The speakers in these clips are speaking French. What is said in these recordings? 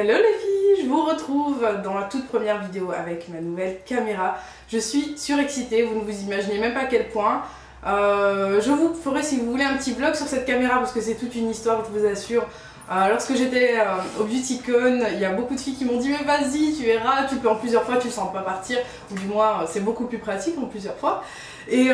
Hello les filles, je vous retrouve dans la toute première vidéo avec ma nouvelle caméra. Je suis surexcitée, vous ne vous imaginez même pas à quel point. Euh, je vous ferai si vous voulez un petit vlog sur cette caméra parce que c'est toute une histoire, je vous assure. Euh, lorsque j'étais euh, au BeautyCon, il y a beaucoup de filles qui m'ont dit mais vas-y, tu verras, tu peux en plusieurs fois, tu ne sens pas partir. Ou du moins, c'est beaucoup plus pratique en plusieurs fois. Et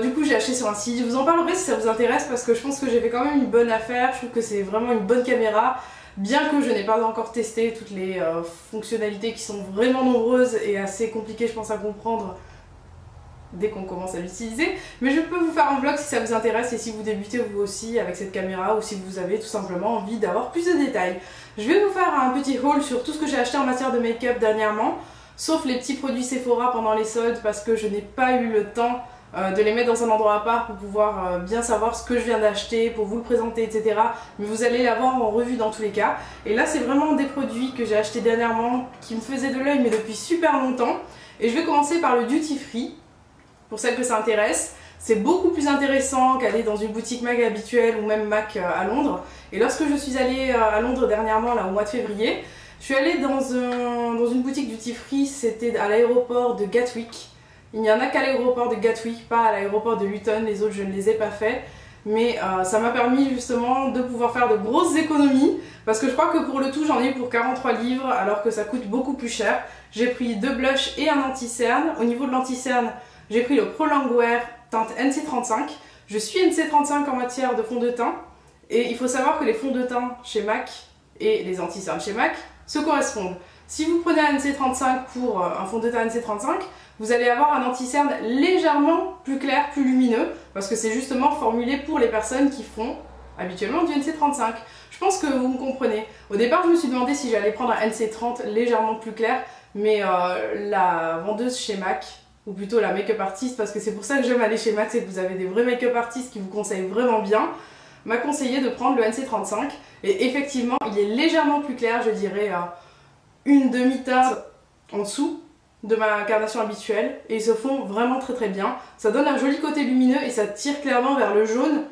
du coup, j'ai acheté sur un site. Je vous en parlerai si ça vous intéresse parce que je pense que j'ai fait quand même une bonne affaire. Je trouve que c'est vraiment une bonne caméra. Bien que je n'ai pas encore testé toutes les euh, fonctionnalités qui sont vraiment nombreuses et assez compliquées je pense à comprendre dès qu'on commence à l'utiliser. Mais je peux vous faire un vlog si ça vous intéresse et si vous débutez vous aussi avec cette caméra ou si vous avez tout simplement envie d'avoir plus de détails. Je vais vous faire un petit haul sur tout ce que j'ai acheté en matière de make-up dernièrement, sauf les petits produits Sephora pendant les soldes parce que je n'ai pas eu le temps euh, de les mettre dans un endroit à part pour pouvoir euh, bien savoir ce que je viens d'acheter, pour vous le présenter, etc. Mais vous allez l'avoir en revue dans tous les cas. Et là, c'est vraiment des produits que j'ai achetés dernièrement qui me faisaient de l'œil, mais depuis super longtemps. Et je vais commencer par le Duty Free, pour celles que ça intéresse. C'est beaucoup plus intéressant qu'aller dans une boutique MAC habituelle ou même MAC euh, à Londres. Et lorsque je suis allée à Londres dernièrement, là au mois de février, je suis allée dans, dans une boutique Duty Free, c'était à l'aéroport de Gatwick. Il n'y en a qu'à l'aéroport de Gatwick, pas à l'aéroport de Luton, les autres je ne les ai pas fait. Mais euh, ça m'a permis justement de pouvoir faire de grosses économies parce que je crois que pour le tout j'en ai pour 43 livres alors que ça coûte beaucoup plus cher. J'ai pris deux blushs et un anti-cerne. Au niveau de l'anti-cerne, j'ai pris le Pro Longwear teinte NC35. Je suis NC35 en matière de fond de teint et il faut savoir que les fonds de teint chez MAC et les anti-cernes chez MAC se correspondent. Si vous prenez un NC35 pour euh, un fond de teint NC35, vous allez avoir un anti-cerne légèrement plus clair, plus lumineux, parce que c'est justement formulé pour les personnes qui font habituellement du NC35. Je pense que vous me comprenez. Au départ, je me suis demandé si j'allais prendre un NC30 légèrement plus clair, mais euh, la vendeuse chez MAC, ou plutôt la make-up artiste, parce que c'est pour ça que j'aime aller chez MAC, c'est que vous avez des vrais make-up artistes qui vous conseillent vraiment bien, m'a conseillé de prendre le NC35. Et effectivement, il est légèrement plus clair, je dirais une demi-teinte en dessous, de ma carnation habituelle et ils se font vraiment très très bien. Ça donne un joli côté lumineux et ça tire clairement vers le jaune.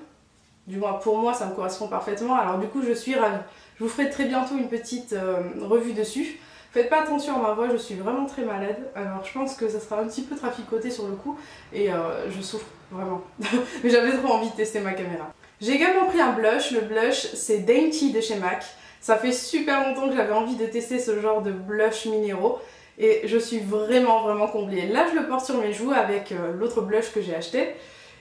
Du moins pour moi ça me correspond parfaitement alors du coup je suis ravie. Je vous ferai très bientôt une petite euh, revue dessus. Faites pas attention à ma voix, je suis vraiment très malade. Alors je pense que ça sera un petit peu traficoté sur le coup et euh, je souffre vraiment. Mais j'avais trop envie de tester ma caméra. J'ai également pris un blush. Le blush c'est Dainty de chez MAC. Ça fait super longtemps que j'avais envie de tester ce genre de blush minéraux et je suis vraiment vraiment comblée. Là je le porte sur mes joues avec euh, l'autre blush que j'ai acheté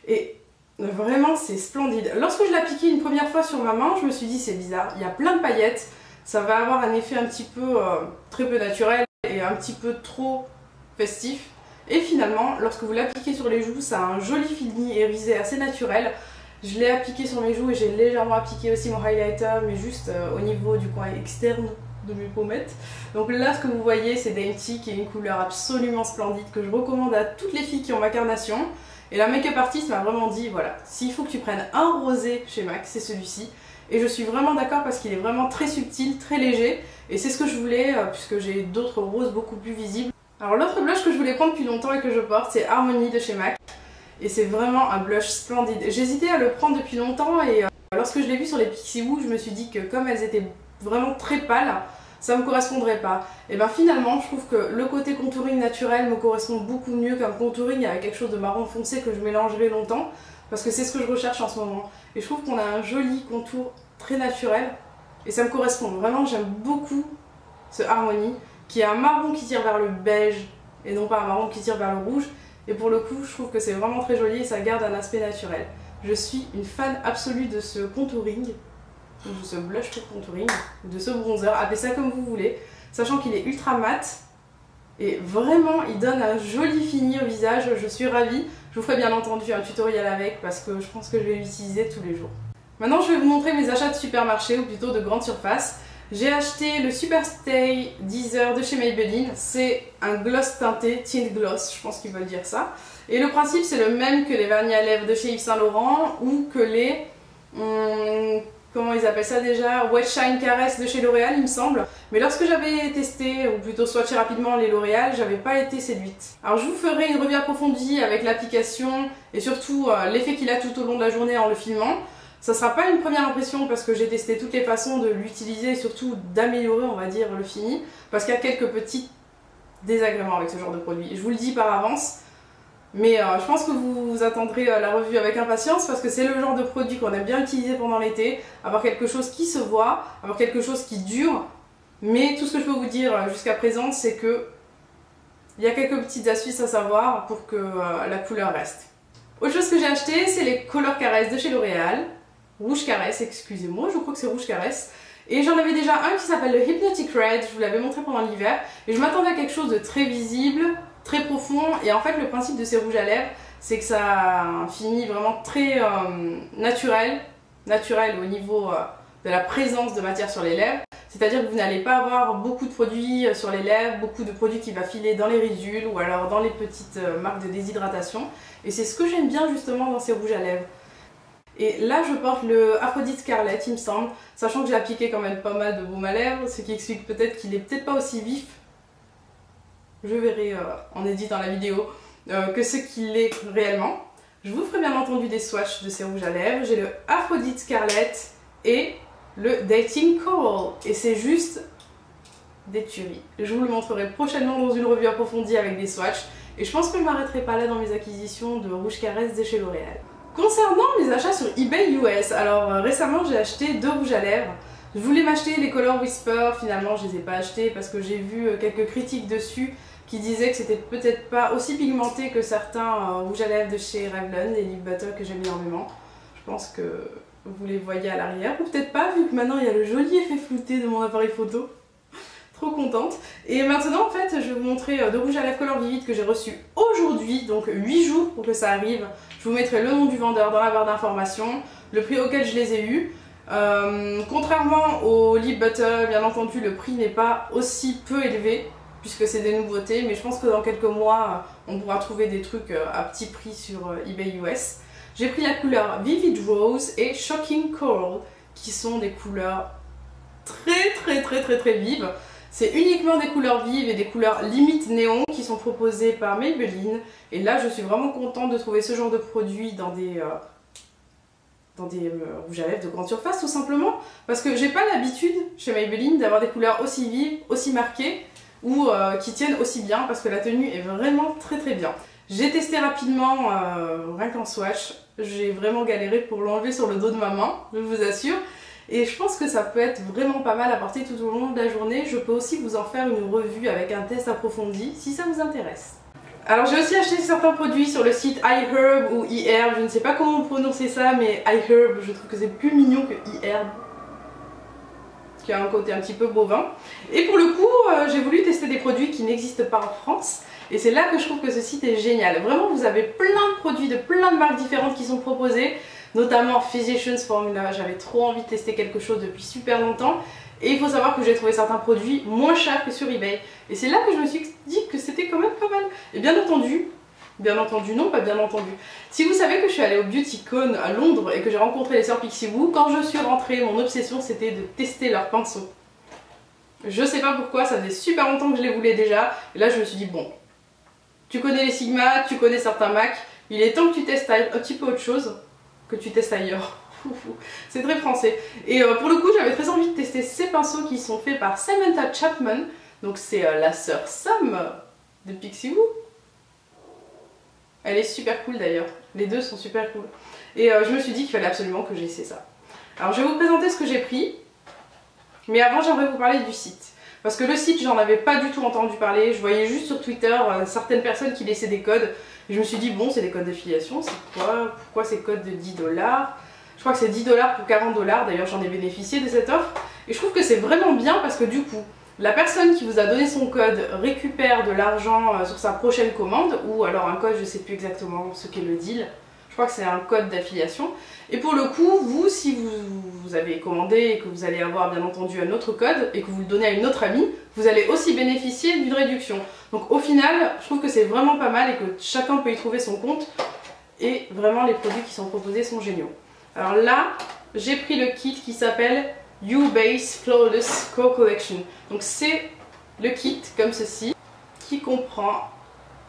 et vraiment c'est splendide. Lorsque je l'ai appliqué une première fois sur ma main, je me suis dit c'est bizarre, il y a plein de paillettes, ça va avoir un effet un petit peu euh, très peu naturel et un petit peu trop festif. Et finalement, lorsque vous l'appliquez sur les joues, ça a un joli fini irisé assez naturel. Je l'ai appliqué sur mes joues et j'ai légèrement appliqué aussi mon highlighter, mais juste euh, au niveau du coin externe de mes pommettes. Donc là, ce que vous voyez, c'est Dainty qui est une couleur absolument splendide que je recommande à toutes les filles qui ont ma carnation. Et la make-up artiste m'a vraiment dit, voilà, s'il faut que tu prennes un rosé chez MAC, c'est celui-ci. Et je suis vraiment d'accord parce qu'il est vraiment très subtil, très léger. Et c'est ce que je voulais, euh, puisque j'ai d'autres roses beaucoup plus visibles. Alors l'autre blush que je voulais prendre depuis longtemps et que je porte, c'est Harmony de chez MAC. Et c'est vraiment un blush splendide. J'hésitais à le prendre depuis longtemps et euh, lorsque je l'ai vu sur les Pixie Woo, je me suis dit que comme elles étaient vraiment très pâles, ça me correspondrait pas. Et ben finalement, je trouve que le côté contouring naturel me correspond beaucoup mieux qu'un contouring avec quelque chose de marron foncé que je mélangerai longtemps, parce que c'est ce que je recherche en ce moment. Et je trouve qu'on a un joli contour très naturel, et ça me correspond. Vraiment, j'aime beaucoup ce Harmony, qui est un marron qui tire vers le beige, et non pas un marron qui tire vers le rouge. Et pour le coup, je trouve que c'est vraiment très joli et ça garde un aspect naturel. Je suis une fan absolue de ce contouring de ce blush pour contouring, de ce bronzer, appelez ça comme vous voulez, sachant qu'il est ultra mat et vraiment il donne un joli fini au visage, je suis ravie. Je vous ferai bien entendu un tutoriel avec parce que je pense que je vais l'utiliser tous les jours. Maintenant je vais vous montrer mes achats de supermarché ou plutôt de grande surface. J'ai acheté le Superstay Deezer de chez Maybelline, c'est un gloss teinté, tint gloss, je pense qu'ils veulent dire ça. Et le principe c'est le même que les vernis à lèvres de chez Yves Saint Laurent ou que les... Hum, comment ils appellent ça déjà? Wet Shine Caress de chez L'Oréal il me semble. Mais lorsque j'avais testé, ou plutôt swatché rapidement les L'Oréal, j'avais pas été séduite. Alors je vous ferai une revue approfondie avec l'application et surtout euh, l'effet qu'il a tout au long de la journée en le filmant. Ça sera pas une première impression parce que j'ai testé toutes les façons de l'utiliser et surtout d'améliorer, on va dire, le fini. Parce qu'il y a quelques petits désagréments avec ce genre de produit. Je vous le dis par avance. Mais euh, je pense que vous, attendrez euh, la revue avec impatience parce que c'est le genre de produit qu'on aime bien utiliser pendant l'été. Avoir quelque chose qui se voit, avoir quelque chose qui dure. Mais tout ce que je peux vous dire euh, jusqu'à présent, c'est que il y a quelques petites astuces à savoir pour que la couleur reste. Autre chose que j'ai acheté, c'est les Color Caresse de chez L'Oréal. Rouge Caresse, excusez-moi, je crois que c'est Rouge Caresse. Et j'en avais déjà un qui s'appelle le Hypnotic Red, je vous l'avais montré pendant l'hiver. Et je m'attendais à quelque chose de très visible, très profond. Et en fait, le principe de ces rouges à lèvres, c'est que ça a un fini vraiment très euh, naturel. Naturel au niveau euh, de la présence de matière sur les lèvres. C'est-à-dire que vous n'allez pas avoir beaucoup de produits euh, sur les lèvres, beaucoup de produits qui va filer dans les ridules ou alors dans les petites marques de déshydratation. Et c'est ce que j'aime bien justement dans ces rouges à lèvres. Et là, je porte le Aphrodite Scarlet, il me semble, sachant que j'ai appliqué quand même pas mal de baume à lèvres, ce qui explique peut-être qu'il est peut-être pas aussi vif. Je verrai euh, en édit dans la vidéo euh, que ce qu'il est réellement. Je vous ferai bien entendu des swatchs de ces rouges à lèvres. J'ai le Aphrodite Scarlet et le Dating Coral. Et c'est juste des tueries. Je vous le montrerai prochainement dans une revue approfondie avec des swatchs. Et je pense que je m'arrêterai pas là dans mes acquisitions de rouge caresse de chez L'Oréal. Concernant mes achats sur eBay US, alors euh, récemment j'ai acheté deux rouges à lèvres. Je voulais m'acheter les Color Whisper, finalement je les ai pas achetés parce que j'ai vu euh, quelques critiques dessus qui disaient que c'était peut-être pas aussi pigmenté que certains euh, rouges à lèvres de chez Revlon, les lip butter que j'aime énormément. Je pense que vous les voyez à l'arrière, ou peut-être pas vu que maintenant il y a le joli effet flouté de mon appareil photo. Trop contente. Et maintenant en fait je vais vous montrer deux rouges à lèvres Color Vivid que j'ai reçus aujourd'hui, donc 8 jours pour que ça arrive je vous mettrai le nom du vendeur dans la barre d'informations, le prix auquel je les ai eus. Euh, contrairement au lip butter, bien entendu, le prix n'est pas aussi peu élevé puisque c'est des nouveautés, mais je pense que dans quelques mois, on pourra trouver des trucs euh, à petit prix sur euh, eBay US. J'ai pris la couleur Vivid Rose et Shocking Coral, qui sont des couleurs très très très très très vives. C'est uniquement des couleurs vives et des couleurs limite néon qui sont proposées par Maybelline. Et là, je suis vraiment contente de trouver ce genre de produit dans des, dans des euh, rouges à lèvres de grande surface, tout simplement. Parce que j'ai pas l'habitude chez Maybelline d'avoir des couleurs aussi vives, aussi marquées, ou euh, qui tiennent aussi bien, parce que la tenue est vraiment très très bien. J'ai testé rapidement, rien qu'en swatch. J'ai vraiment galéré pour l'enlever sur le dos de ma main, je vous assure. Et je pense que ça peut être vraiment pas mal à porter tout au long de la journée. Je peux aussi vous en faire une revue avec un test approfondi si ça vous intéresse. Alors j'ai aussi acheté certains produits sur le site iHerb ou eHerb, je ne sais pas comment prononcer ça, mais iHerb, je trouve que c'est plus mignon que eHerb qui a un côté un petit peu bovin. Et pour le coup, euh, j'ai voulu tester des produits qui n'existent pas en France. Et c'est là que je trouve que ce site est génial. Vraiment, vous avez plein de produits de plein de marques différentes qui sont proposés notamment Physicians Formula. J'avais trop envie de tester quelque chose depuis super longtemps. Et il faut savoir que j'ai trouvé certains produits moins chers que sur eBay. Et c'est là que je me suis dit que c'était quand même pas mal. Et bien entendu, bien entendu non, pas bien entendu. Si vous savez que je suis allée au BeautyCon à Londres et que j'ai rencontré les sœurs Pixie Woo, quand je suis rentrée, mon obsession c'était de tester leurs pinceaux. Je sais pas pourquoi, ça faisait super longtemps que je les voulais déjà. Et là je me suis dit bon, tu connais les Sigma, tu connais certains Mac, il est temps que tu testes un petit peu autre chose que tu testes ailleurs. C'est très français. Et euh, pour le coup, j'avais très envie de tester ces pinceaux qui sont faits par Samantha Chapman. Donc c'est euh, la sœur Sam de Pixie Woo. Elle est super cool d'ailleurs. Les deux sont super cool. Et euh, je me suis dit qu'il fallait absolument que j'essaie ça. Alors je vais vous présenter ce que j'ai pris. Mais avant, j'aimerais vous parler du site. Parce que le site, j'en avais pas du tout entendu parler. Je voyais juste sur Twitter certaines personnes qui laissaient des codes je me suis dit, bon, c'est des codes d'affiliation, c'est quoi? Pourquoi ces codes de 10 dollars? Je crois que c'est 10 dollars pour 40 dollars, d'ailleurs j'en ai bénéficié de cette offre. Et je trouve que c'est vraiment bien parce que du coup, la personne qui vous a donné son code récupère de l'argent euh, sur sa prochaine commande, ou alors un code, je sais plus exactement ce qu'est le deal, je crois que c'est un code d'affiliation. Et pour le coup, vous, si vous, avez commandé et que vous allez avoir bien entendu un autre code et que vous le donnez à une autre amie, vous allez aussi bénéficier d'une réduction. Donc au final, je trouve que c'est vraiment pas mal et que chacun peut y trouver son compte. Et vraiment, les produits qui sont proposés sont géniaux. Alors là, j'ai pris le kit qui s'appelle U-Base Flawless Co Collection. Donc c'est le kit comme ceci qui comprend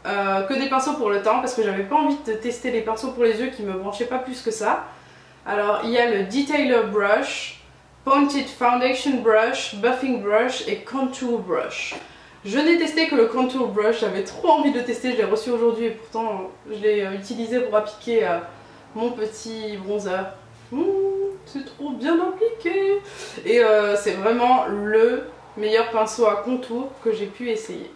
euh, que des pinceaux pour le teint parce que j'avais pas envie de tester les pinceaux pour les yeux qui me branchaient pas plus que ça. Alors il y a le Detailer Brush, Pointed Foundation Brush, Buffing Brush et Contour Brush. Je n'ai testé que le Contour Brush, j'avais trop envie de le tester, je l'ai reçu aujourd'hui et pourtant je l'ai euh, utilisé pour appliquer euh, mon petit bronzer. C'est trop bien appliqué Et euh, c'est vraiment le meilleur pinceau à contour que j'ai pu essayer.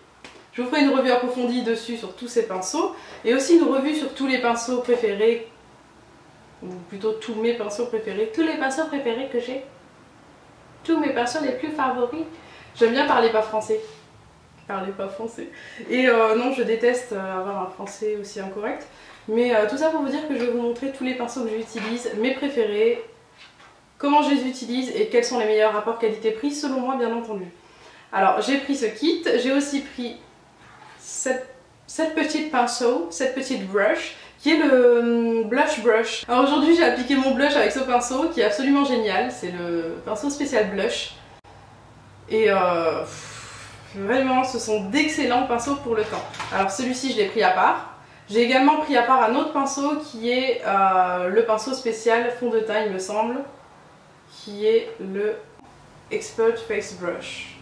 Je vous ferai une revue approfondie dessus sur tous ces pinceaux et aussi une revue sur tous les pinceaux préférés ou plutôt tous mes pinceaux préférés, tous les pinceaux préférés que j'ai, tous mes pinceaux les plus favoris. J'aime bien parler pas français, parler pas français. Et euh, non, je déteste euh, avoir un français aussi incorrect. Mais euh, tout ça pour vous dire que je vais vous montrer tous les pinceaux que j'utilise, mes préférés, comment je les utilise et quels sont les meilleurs rapports qualité-prix selon moi bien entendu. Alors j'ai pris ce kit, j'ai aussi pris cette, petite pinceau, cette petite brush qui est le hum, Blush Brush. Alors aujourd'hui j'ai appliqué mon blush avec ce pinceau qui est absolument génial, c'est le pinceau spécial blush. Et vraiment ce sont d'excellents pinceaux pour le temps. Alors celui-ci je l'ai pris à part. J'ai également pris à part un autre pinceau qui est euh, le pinceau spécial fond de teint il me semble, qui est le Expert Face Brush.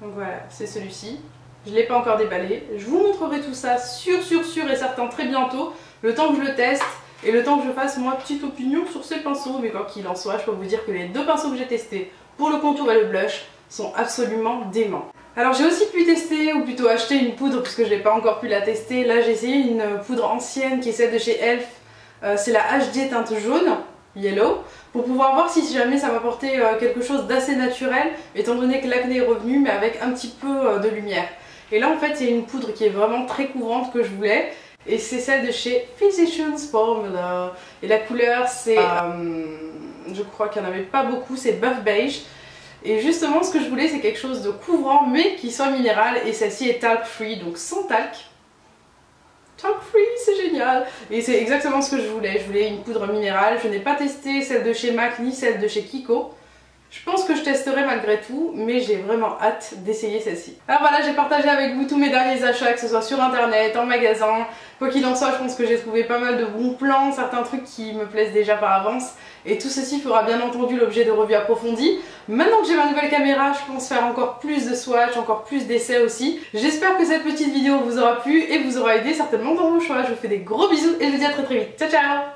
Donc voilà, c'est celui-ci. Je ne l'ai pas encore déballé. Je vous montrerai tout ça sûr, sûr, sûr et certain très bientôt. Le temps que je le teste et le temps que je fasse moi petite opinion sur ces pinceaux. Mais quoi qu'il en soit, je peux vous dire que les deux pinceaux que j'ai testés pour le contour et le blush sont absolument déments. Alors j'ai aussi pu tester, ou plutôt acheter une poudre puisque je n'ai pas encore pu la tester. Là j'ai essayé une poudre ancienne qui est celle de chez Elf. Euh, c'est la HD teinte jaune, yellow, pour pouvoir voir si jamais ça m'apportait euh, quelque chose d'assez naturel, étant donné que l'acné est revenu, mais avec un petit peu euh, de lumière. Et là en fait c'est une poudre qui est vraiment très couvrante que je voulais. Et c'est celle de chez Physicians Formula. Et la couleur c'est, je crois qu'il n'y en avait pas beaucoup, c'est Buff Beige. Et justement ce que je voulais c'est quelque chose de couvrant mais qui soit minéral. Et celle-ci est talc free, donc sans talc. Talc free, c'est génial Et c'est exactement ce que je voulais. Je voulais une poudre minérale. Je n'ai pas testé celle de chez MAC ni celle de chez Kiko. Je pense que je testerai malgré tout, mais j'ai vraiment hâte d'essayer celle-ci. Alors voilà, j'ai partagé avec vous tous mes derniers achats, que ce soit sur internet, en magasin. Quoi qu'il en soit, je pense que j'ai trouvé pas mal de bons plans, certains trucs qui me plaisent déjà par avance. Et tout ceci fera bien entendu l'objet de revues approfondies. Maintenant que j'ai ma nouvelle caméra, je pense faire encore plus de swatch, encore plus d'essais aussi. J'espère que cette petite vidéo vous aura plu et vous aura aidé certainement dans vos choix. Je vous fais des gros bisous et je vous dis à très très vite. Ciao ciao